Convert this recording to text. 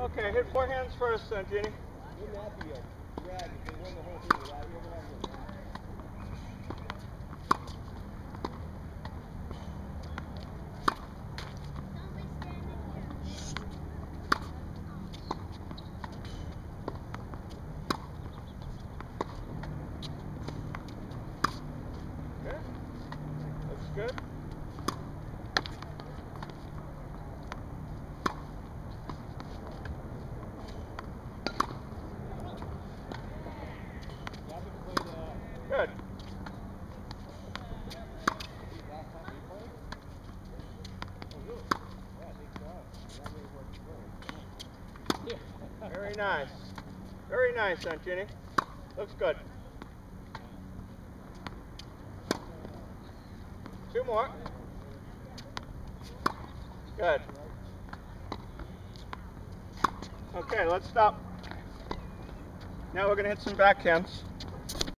Okay, hit forehands first, then, Ginny. Wouldn't Very nice. Very nice, Aunt Ginny. Looks good. Two more. Good. Okay, let's stop. Now we're going to hit some backhands.